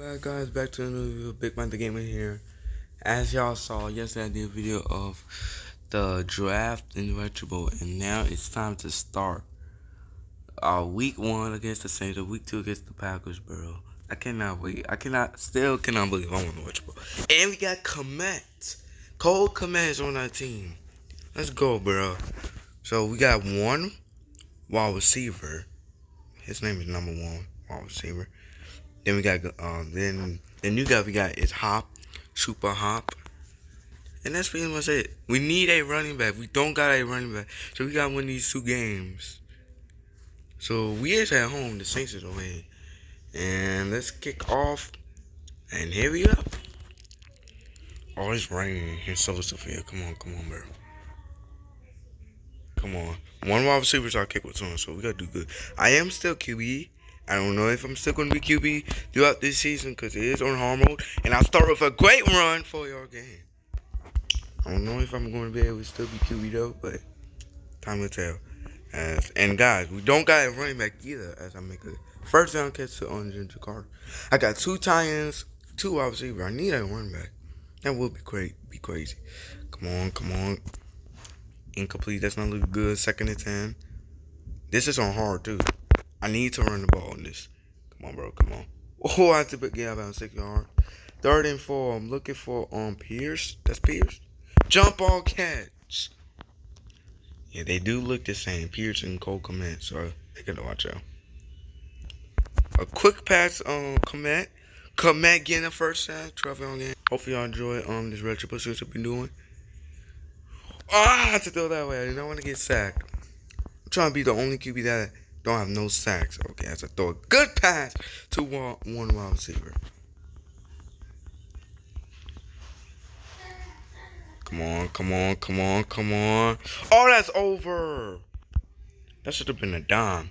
Back guys, back to another video. Big Mike the Gamer here. As y'all saw yesterday, I did a video of the draft in the Retro Bowl, and now it's time to start. Uh, week one against the Saints, week two against the Packers, bro. I cannot wait. I cannot, still cannot believe I'm on the Retro Bowl. And we got Kmet. Cole Kmet is on our team. Let's go, bro. So we got one wide receiver. His name is number one wide receiver. Then we got um then the new guy we got is Hop, Super Hop. And that's pretty much it. We need a running back. We don't got a running back. So we got one of these two games. So we is at home, the Saints is away. And let's kick off. And here we go. Oh, it's raining in Solar Sophia. Come on, come on, bro. Come on. One wide receiver's our kick return, so we gotta do good. I am still QB. I don't know if I'm still going to be QB throughout this season because it is on hard mode. And I'll start with a great run for your game. I don't know if I'm going to be able to still be QB though, but time will tell. As, and guys, we don't got a running back either as I make a first down catch to on Ginger Carter. I got two tie-ins, two wide receiver. I need a running back. That would be great. Be crazy. Come on, come on. Incomplete. That's not looking good. Second and ten. This is on hard too. I need to run the ball in this. Come on, bro. Come on. Oh, I have to get about six yard. Third and four. I'm looking for um Pierce. That's Pierce. Jump ball catch. Yeah, they do look the same. Pierce and Cole Kmet, so they gotta watch out. A quick pass on um, Kmet. Kmet getting the first sack. Trophy on game. Hopefully y'all enjoy um this retro pursuit I've been doing. Ah, I had to throw that way. I didn't want to get sacked. I'm trying to be the only QB that don't have no sacks. Okay, as I throw a good pass to one, one wide receiver. Come on, come on, come on, come on. Oh, that's over. That should have been a dime.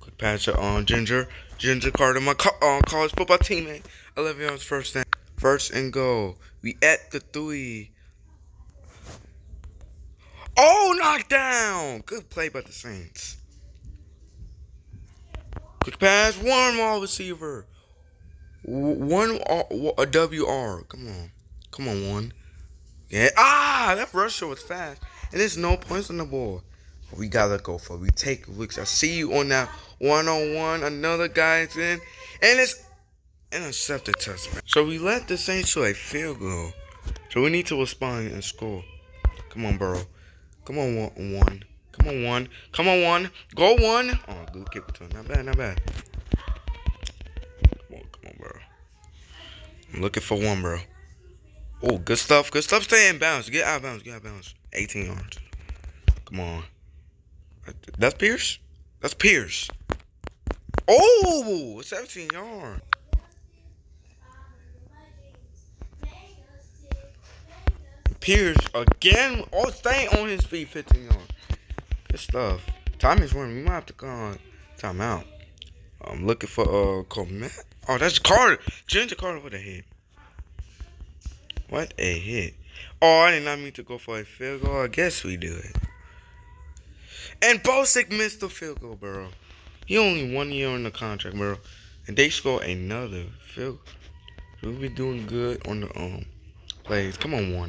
Quick pass to on Ginger. Ginger Carter, my co uh, college football teammate. 11 yards first down. First and goal. We at the three. Oh, knockdown. Good play by the Saints. Quick pass, one wide receiver. One a WR. Come on. Come on, one. Yeah. Ah, that rusher was fast. And there's no points on the board. We gotta go for it. We take looks. I see you on that one on one. Another guy's in. And it's intercepted touchdown. So we let the Saints to a field goal. So we need to respond and score. Come on, bro. Come on, one. one. Come on, one. Come on, one. Go one. Oh, good kick return. Not bad, not bad. Come on, come on, bro. I'm looking for one, bro. Oh, good stuff. Good stuff. Stay in bounds. Get out of bounds. Get out of bounds. 18 yards. Come on. That's Pierce? That's Pierce. Oh, 17 yards. Pierce again. Oh, staying on his feet 15 yards. Good stuff. Time is running. We might have to go on timeout. I'm looking for uh Coleman. Oh, that's Carter. Ginger Carter with a hit. What a hit. Oh, I did not mean to go for a field goal. I guess we do it. And Bosick missed the field goal, bro. He only one year on the contract, bro. And they score another field We'll be doing good on the um plays. Come on, one.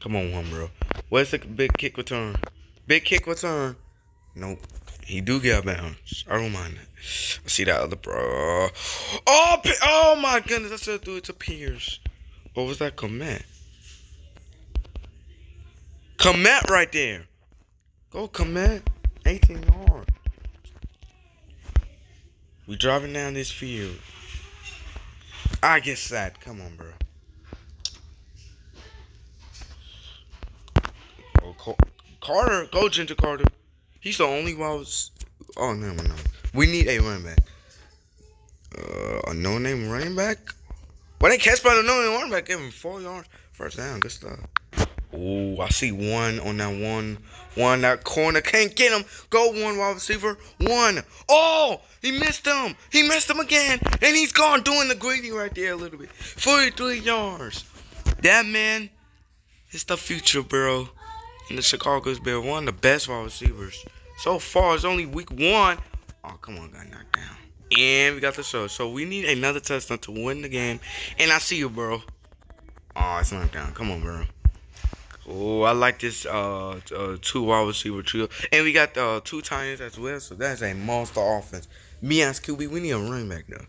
Come on, one, bro. Where's the big kick return? Big kick return. Nope. He do get bounce. I don't mind that. I see that other bro. Oh, oh my goodness. I said do it to Pierce. What was that Kmet? Kmet right there. Go Kmet. 18 yard. We driving down this field. I get sad. Come on, bro. Oh, Carter, go Ginger Carter. He's the only one. Oh no, no, no. We need a running back. Uh, a no-name running back. Well, they catch by the no-name running back. Give him four yards, first down. Good stuff. Oh, I see one on that one, one that corner can't get him. Go one wide receiver, one. Oh, he missed him. He missed him again, and he's gone doing the greedy right there a little bit. Forty-three yards. That man is the future, bro and the Chicago's been one of the best wide receivers. So far, it's only week one. Oh, come on, got knocked down. And we got the show. So we need another touchdown to win the game. And I see you, bro. Oh, it's not down. Come on, bro. Oh, I like this uh, uh two wide receiver trio. And we got uh, two tight ends as well. So that's a monster offense. Me and QB, we need a running back though.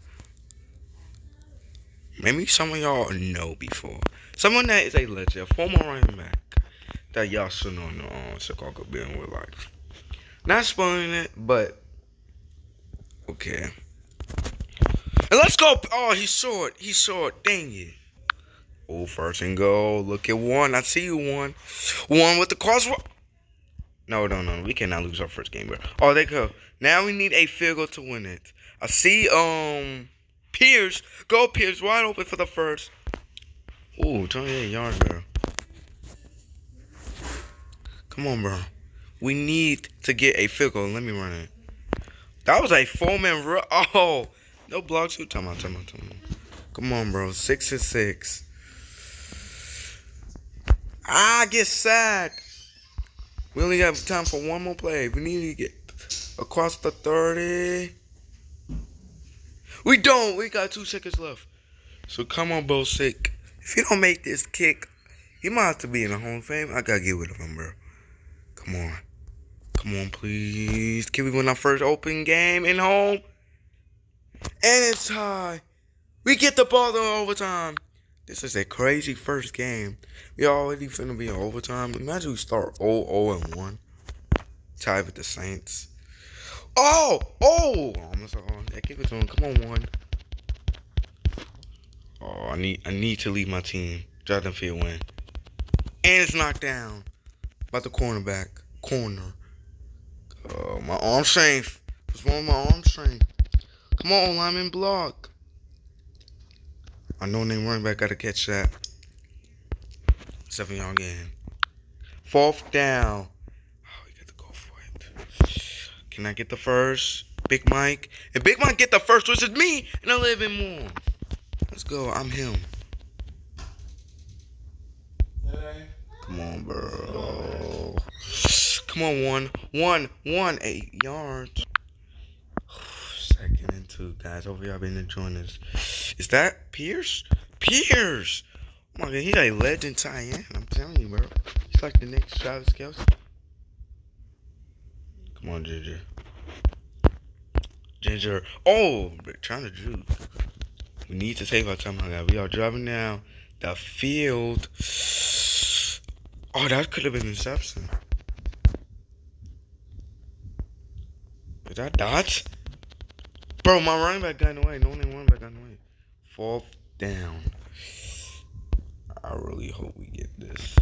Maybe some of y'all know before. Someone that is a legend, former running back that y'all know on the uh, Chicago being with like. Not spoiling it, but okay. And let's go. Oh, he saw it. He saw it. Dang it. Oh, first and go. Look at one. I see you one. One with the crosswalk. No, no, no. We cannot lose our first game, bro. Oh, they go. Now we need a field goal to win it. I see um Pierce. Go Pierce. Wide open for the first. Ooh, 28 yards, bro. Come on, bro. We need to get a field goal. Let me run it. That was a four-man run. Oh, no blocks. Who? Time out, time out, time out. Come on, bro. Six and six. I get sacked. We only have time for one more play. We need to get across the 30. We don't. We got two seconds left. So come on, Bo Sick. If you don't make this kick, he might have to be in the Hall of Fame. I gotta get rid of him, bro. Come on. Come on, please. Can we win our first open game in home? And it's high. We get the ball in overtime. This is a crazy first game. We already finna be in overtime. Imagine we start 0 and 1. Tied with the Saints. Oh! Oh! Almost on. That kick was on. Come on, one. Oh, I need I need to leave my team. Jonathan Field win. And it's knocked down by the cornerback. Corner. Oh, my arm strength. What's wrong with my arm strength? Come on, lineman block. I know name running back gotta catch that. Seven yard game. Fourth down. Oh, we got to go for it. Can I get the first? Big Mike. And Big Mike get the first, which is me, and a little bit more. Let's go. I'm him. Come on, bro. Come on, one, one, one, eight yards. Second and two, guys. Hope y'all been enjoying this. Is that Pierce? Pierce! Oh my god, he's a legend in. I'm telling you, bro. He's like the next Travis Kelce. Come on, Ginger. Ginger. Oh, trying to juke. We need to save our time, my guy. We are driving down the field. Oh, that could have been interception. That dots? Bro, my running back got in the way. No one running back got in the way. Fourth down. I really hope we get this.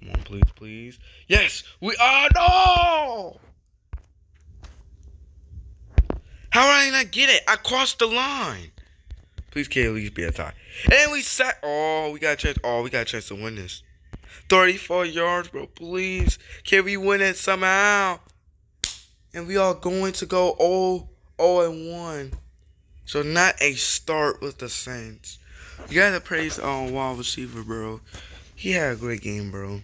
Come on, please, please. Yes, we are. No! How did I not get it? I crossed the line. Please, can at least be a tie. And we sat. Oh, we got a chance. Oh, we got a chance to win this. 34 yards, bro. Please. Can we win it somehow? And we are going to go 0, 0 and 1. So not a start with the Saints. You gotta praise on um, wide receiver, bro. He had a great game, bro.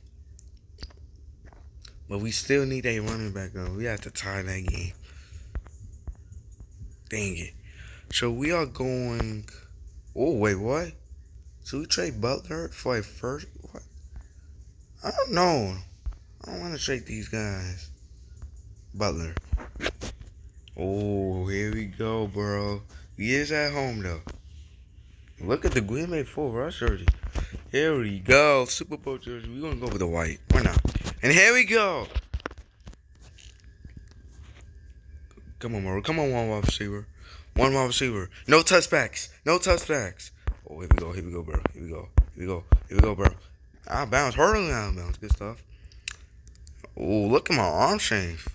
But we still need a running back, though. We have to tie that game. Dang it. So we are going. Oh, wait, what? So we trade Butler for a first. What? I don't know. I don't want to trade these guys. Butler. Oh, here we go, bro. He is at home, though. Look at the Green Bay full rush jersey. Here we go. Super Bowl jersey. We're going to go with the white. Why not? And here we go. Come on, bro. Come on, one wide receiver. One wide receiver. No touchbacks. No touchbacks. Oh, here we go. Here we go, bro. Here we go. Here we go. Here we go, bro. Out of bounds. Hurling out of bounds. Good stuff. Oh, look at my arm strength.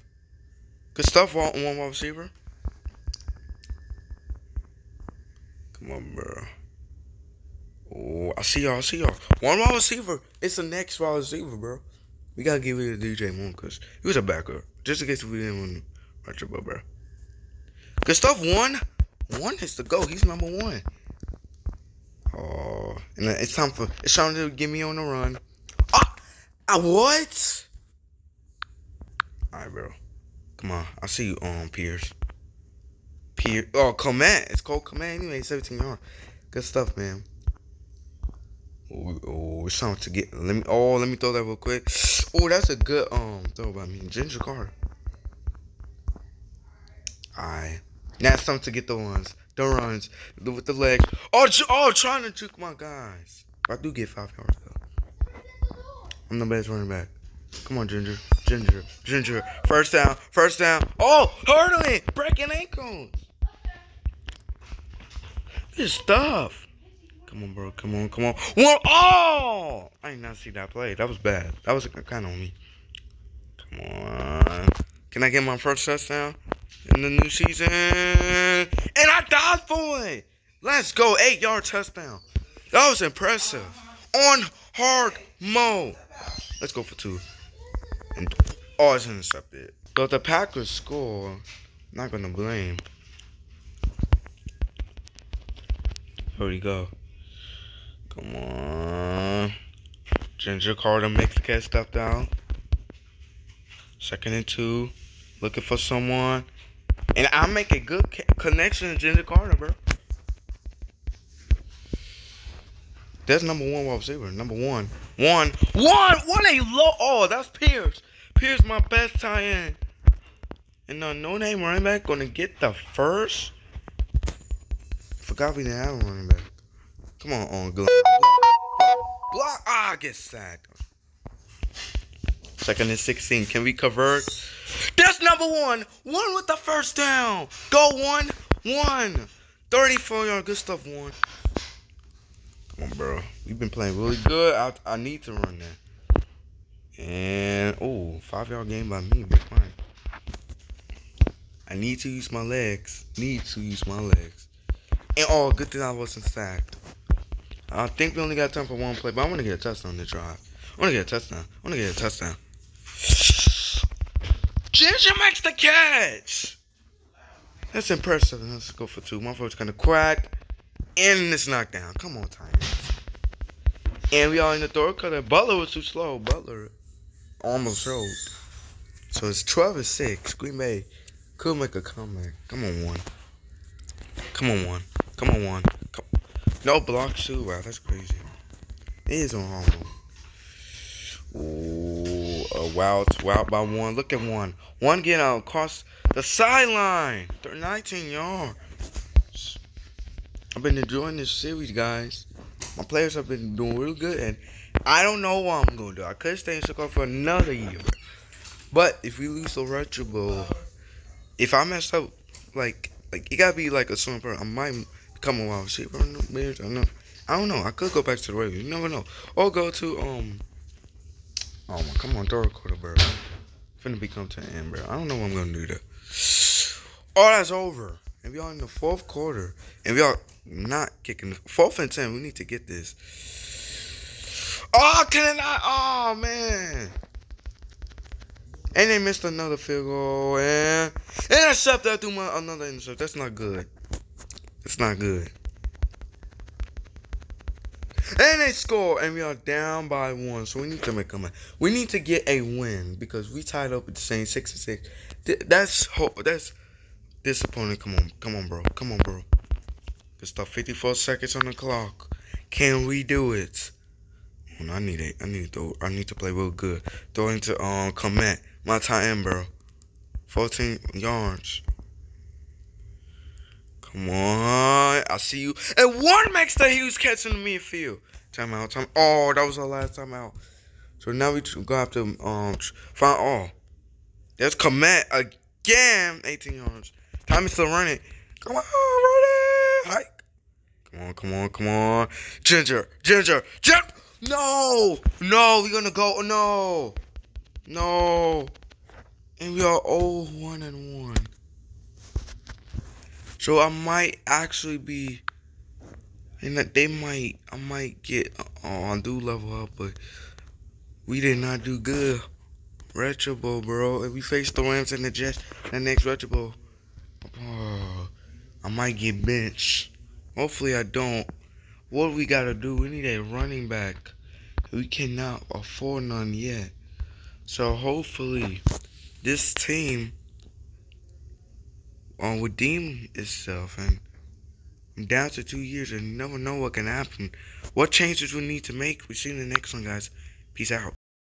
Good stuff, one, wide receiver. Come on, bro. Oh, I see y'all. I see y'all. One wide receiver. It's the next wide receiver, bro. We gotta give it to DJ Moon because he was a backup. Just in case we didn't want to Right your bro. Good stuff. One. One is to go. He's number one. Oh, and it's time for it's time to get me on the run. Ah, ah what? All right, bro. Come on. I see you, um, Pierce. Pierce. Oh, Command. It's called Command anyway. 17 yard. Good stuff, man. Oh, it's something to get. Let me. Oh, let me throw that real quick. Oh, that's a good um throw by me, Ginger Carter. Alright. Now it's time to get the ones, the runs, the, with the legs. Oh, oh, trying to juke my guys. I do get five yards though. I'm the best running back. Come on, Ginger. Ginger. Ginger. First down. First down. Oh, hurdling. Breaking ankles. This stuff. Come on, bro. Come on. Come on. One. Oh! I did not see that play. That was bad. That was kind of on me. Come on. Can I get my first touchdown in the new season? And I died for it. Let's go. Eight yard touchdown. That was impressive. On hard mode. Let's go for two. And it's intercepted. So if the Packers score, I'm not gonna blame. Here we go. Come on. Ginger Carter makes the catch step down. Second and two. Looking for someone. And I make a good connection to Ginger Carter, bro. That's number one wide receiver. Number one. One. One. What a low. Oh, that's Pierce. Pierce, my best tie in. And the no name running back gonna get the first. Forgot we didn't have a running back. Come on, on good. Block. Ah, get sacked. Second and 16. Can we convert? That's number one. One with the first down. Go one. One. 34 yard. Good stuff, one. Bro. We've been playing really good. I, I need to run that. And, oh, five yard game by me. Big fine. I need to use my legs. Need to use my legs. And, oh, good thing I wasn't sacked. I think we only got time for one play, but I want to get a touchdown the drive. I want to get a touchdown. I want to get a touchdown. Ginger makes the catch. That's impressive. Let's go for two. My foot's gonna crack. And it's knocked down. Come on, Titans. And we are in the third quarter. Butler was too slow. Butler almost showed. So it's 12 and 6. Green Bay could make a comeback. Come on, one. Come on, one. Come on, one. Come. No blocks, too. Wow, that's crazy. It is on home. Ooh, a it's wow by one. Look at one. One get out across the sideline. 19 yards. I've been enjoying this series, guys. My players have been doing real good, and I don't know what I'm gonna do. I could stay in Chicago for another year, but if we lose the Retro Bowl, if I mess up, like, like it gotta be like a super. I might become a receiver. I don't know. I don't know. I could go back to the Ravens. You never know. Or go to um Oh my, come on, throw quarter, bro. Finna become to end, bro. I don't know what I'm gonna do there. Oh, that's over. And we are in the fourth quarter. And we are not kicking. Fourth and ten. We need to get this. Oh, can I? Oh, man. And they missed another field goal. And intercept that through my another intercept. That's not good. That's not good. And they score, and we are down by one. So we need to make a man. We need to get a win because we tied up at the same six and six. That's hope. That's disappointing. Come on, come on, bro. Come on, bro. Good stuff. 54 seconds on the clock. Can we do it? Oh, I need it. I need to. I need to play real good. Throw into um Kmet my time, bro. 14 yards. Come on. I see you. And one makes the huge catch in the midfield. Timeout. Time. Oh, that was our last timeout. So now we go have to um find all. oh. There's Kmet again. 18 yards. Time is still running. Come on, run it. Hike. Come on, come on, come on. Ginger, Ginger, Ginger. No, no, we're gonna go. No, no. And we are all one and one. So I might actually be, and they might, I might get uh, on do level up, but we did not do good. Retro Bowl, bro. If we face the Rams and the Jets, the next Retro Bowl, oh, I might get benched. Hopefully I don't. What we gotta do? We need a running back. We cannot afford none yet. So hopefully, this team will redeem itself. And I'm down to two years and never know what can happen. What changes we need to make? We see you in the next one, guys. Peace out.